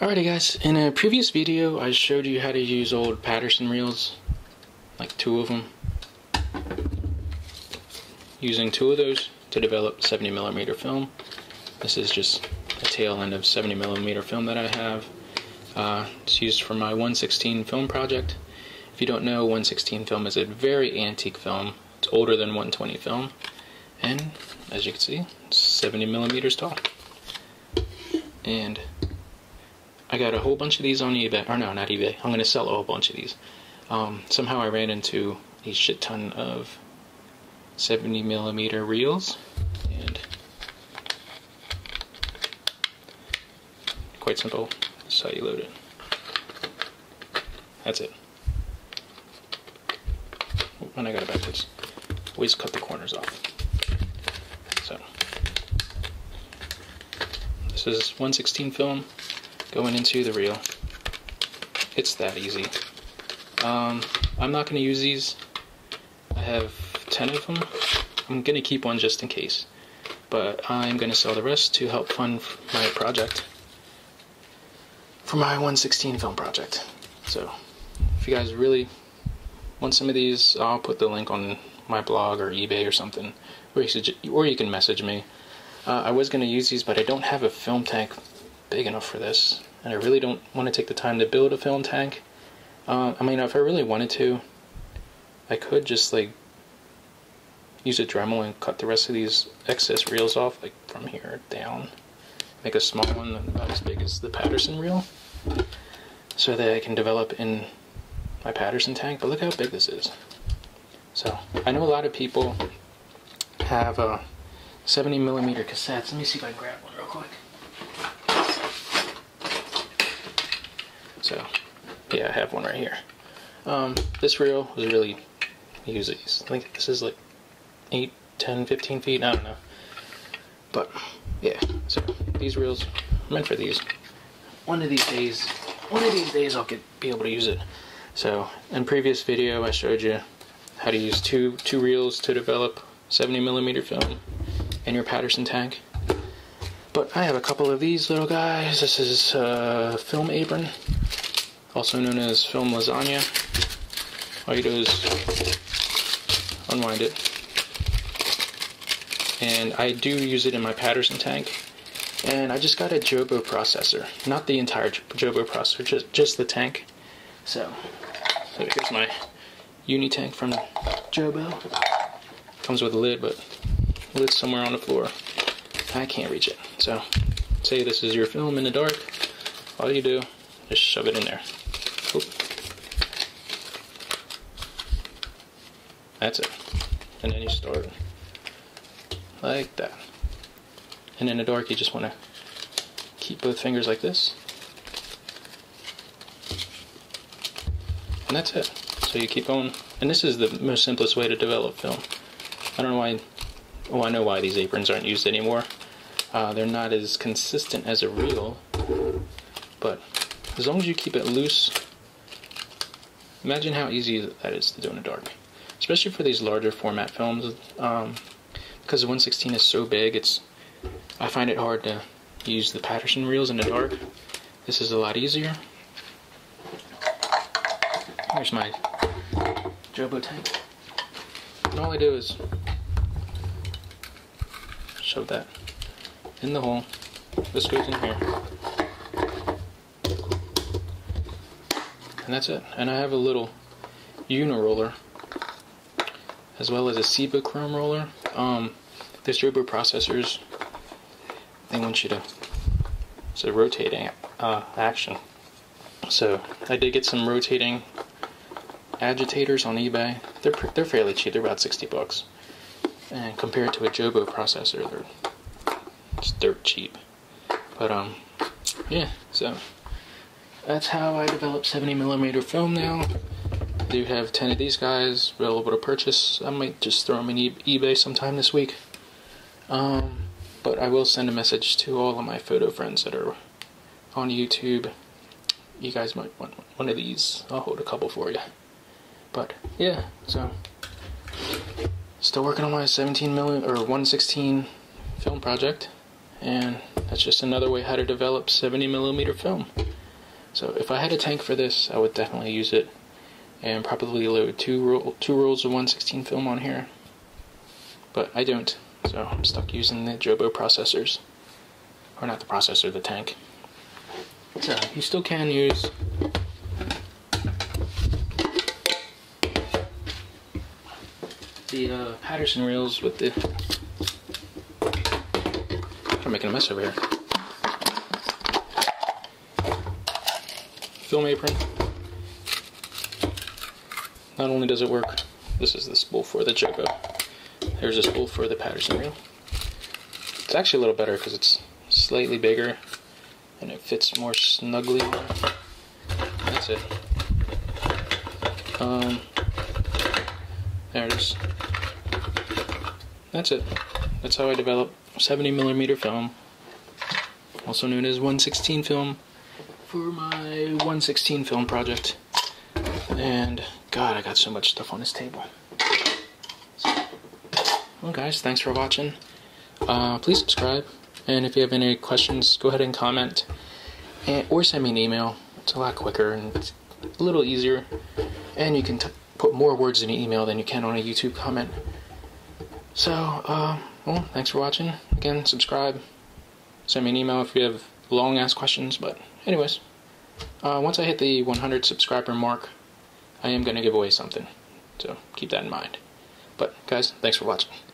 Alrighty guys, in a previous video I showed you how to use old Paterson reels, like two of them, using two of those to develop 70mm film. This is just a tail end of 70mm film that I have. Uh, it's used for my 116 film project. If you don't know, 116 film is a very antique film. It's older than 120 film. And as you can see, it's 70 millimeters tall. And I got a whole bunch of these on eBay. Or no, not eBay. I'm going to sell a whole bunch of these. Um, somehow I ran into a shit ton of 70 millimeter reels. And quite simple. That's how you load it. That's it. And I got it backwards. Always cut the corners off. So this is 116 film going into the reel. It's that easy. Um, I'm not going to use these. I have 10 of them. I'm going to keep one just in case. But I'm going to sell the rest to help fund my project. For my 116 film project. So, if you guys really want some of these, I'll put the link on my blog or eBay or something. Or you, or you can message me. Uh, I was going to use these, but I don't have a film tank big enough for this, and I really don't want to take the time to build a film tank. Uh, I mean, if I really wanted to, I could just like use a Dremel and cut the rest of these excess reels off, like from here down. Make a small one about as big as the Paterson reel, so that I can develop in my Paterson tank. But look how big this is. So I know a lot of people have uh, 70 millimeter cassettes. Let me see if I can grab one real quick. So, yeah, I have one right here. Um, this reel was really these. I think this is like 8, 10, 15 feet. I don't know. But, yeah. So, these reels meant for these. One of these days, one of these days I'll get be able to use it. So, in previous video I showed you how to use two two reels to develop 70 millimeter film in your Paterson tank. But I have a couple of these little guys. This is uh, film apron also known as film lasagna. All you do is unwind it. And I do use it in my Paterson tank. And I just got a Jobo processor. Not the entire Jobo processor, just, just the tank. So, so here's my uni tank from Jobo. Comes with a lid, but lid's somewhere on the floor. I can't reach it. So, say this is your film in the dark. All you do, just shove it in there. That's it. And then you start like that. And in the dark, you just want to keep both fingers like this. And that's it. So you keep going. And this is the most simplest way to develop film. I don't know why. Oh, I know why these aprons aren't used anymore. Uh, they're not as consistent as a reel. But as long as you keep it loose, imagine how easy that is to do in the dark especially for these larger format films. Um, because the 116 is so big, it's I find it hard to use the Paterson reels in the dark. This is a lot easier. Here's my Jobo tank. And all I do is shove that in the hole. This goes in here. And that's it. And I have a little uniroller as well as a Cibachrome roller. Um, this processors, they want you to, a rotating uh, action. So I did get some rotating agitators on eBay. They're they're fairly cheap. They're about 60 bucks. And compared to a Jobo processor, they're just dirt cheap. But um, yeah. So that's how I develop 70 millimeter film now I do have 10 of these guys available to purchase. I might just throw them in eBay sometime this week. Um, but I will send a message to all of my photo friends that are on YouTube. You guys might want one of these. I'll hold a couple for you. But yeah, so still working on my 17 million or 116 film project, And that's just another way how to develop 70 millimeter film. So if I had a tank for this, I would definitely use it and probably load two roll, two rolls of 116 film on here. But I don't, so I'm stuck using the Jobo processors, or not the processor, the tank. So you still can use the uh, Paterson reels with the. I'm making a mess over here. Film apron. Not only does it work, this is the spool for the Jobo. There's a spool for the Paterson reel. It's actually a little better because it's slightly bigger and it fits more snugly. That's it. Um, there it is. That's it. That's how I develop 70 millimeter film, also known as 116 film, for my 116 film project. And God, I got so much stuff on this table. Well, guys, thanks for watching. Uh, please subscribe, and if you have any questions, go ahead and comment, and, or send me an email. It's a lot quicker and a little easier, and you can put more words in an email than you can on a YouTube comment. So, uh, well, thanks for watching. Again, subscribe. Send me an email if you have long ass questions. But, anyways, uh, once I hit the 100 subscriber mark, I am going to give away something. So, keep that in mind. But, guys, thanks for watching.